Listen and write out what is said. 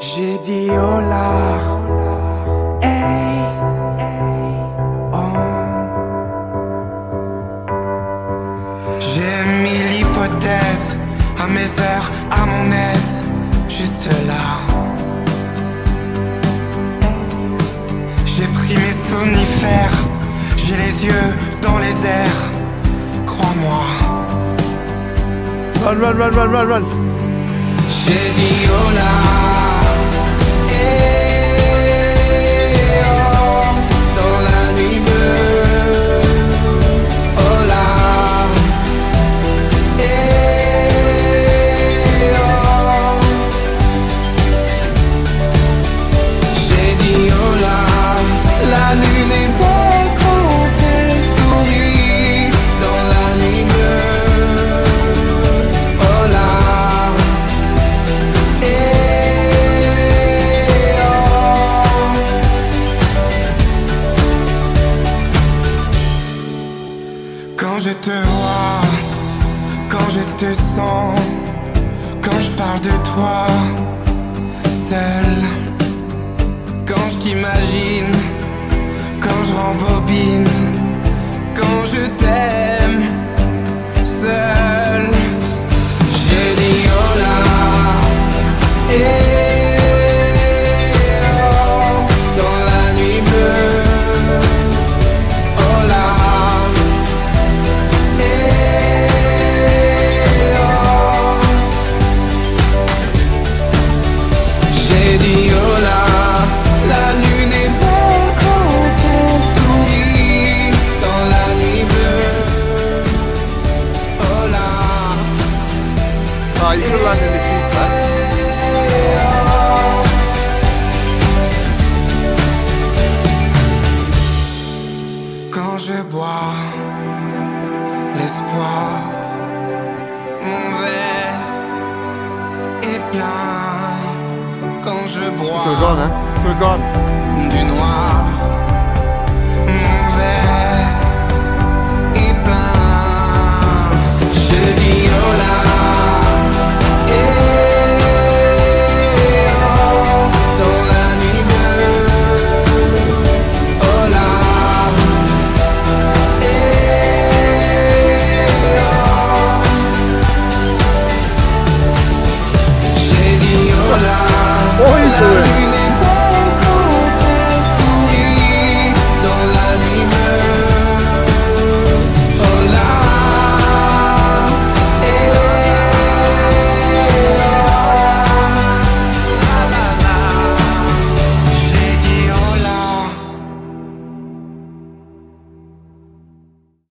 J'ai dit hola, hey, hey, oh. J'ai mis l'hypothèse à mes heures, à mon aise, juste là. J'ai pris mes somnifères, j'ai les yeux dans les airs, crois-moi. Run, run, run, run, run, run. J'ai dit hola. Quand je te sens, quand je parle de toi, seul, quand je t'imagine, quand je rembobine, Quand je bois l'espoir, mon verre est plein. Quand je We're bois gone? We're gone. du noir,